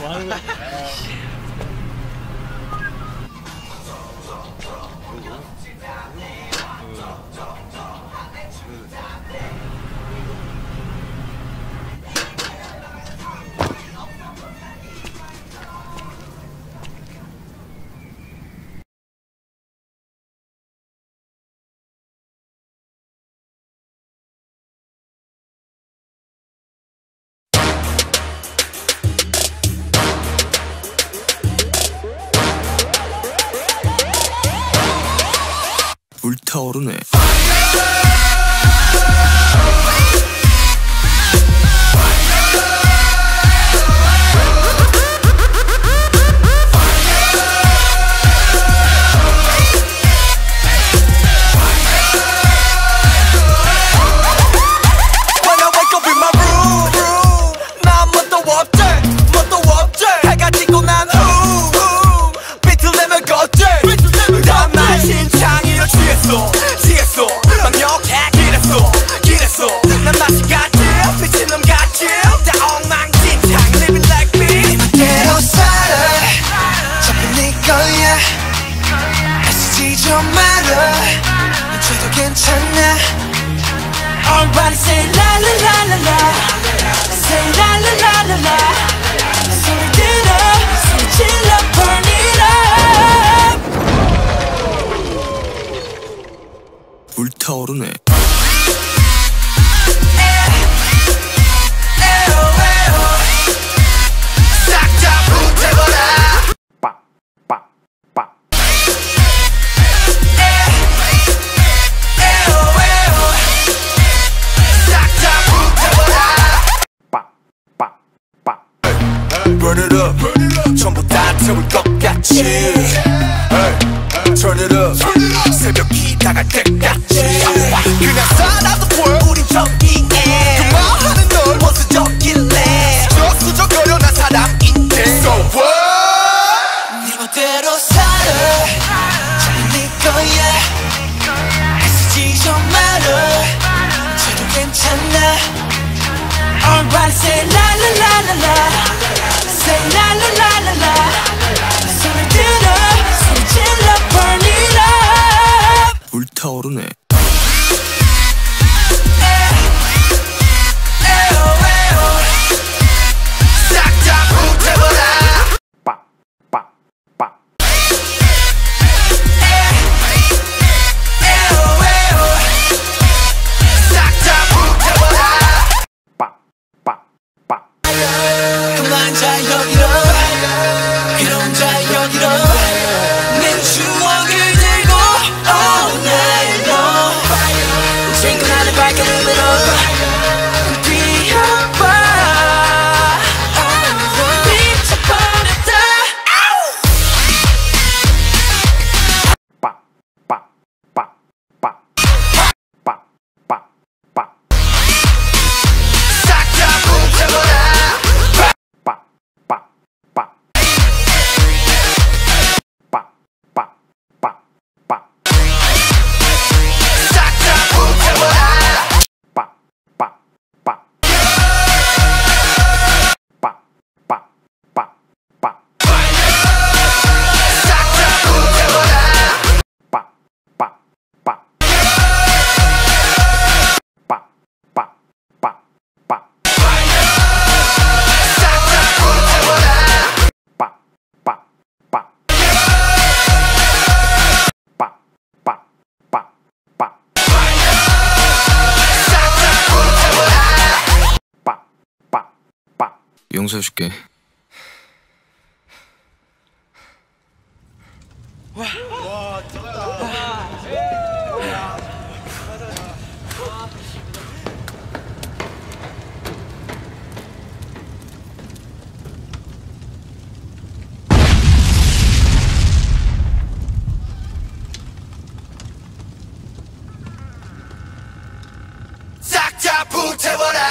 Well. 타오르네. 걱정 말아 미쳐도 괜찮아 Everybody say la la la la la Say la la la la la 소리 들어 소리 질러 burn it up 불타오르네 Turn it up, Turn it up. 전부 다 태울 것 같이 yeah. hey. hey. Turn it up, Turn it up. 새벽 기다갈 때까지 yeah. 그냥 side of the world 우린 저기에 그 말하는 널 원수적일래 수적수적거려 난 사람인데 So what 네 멋대로 살아 잘네 거야 ね。 용서해줄게. 와. 와, 싹다 불태워라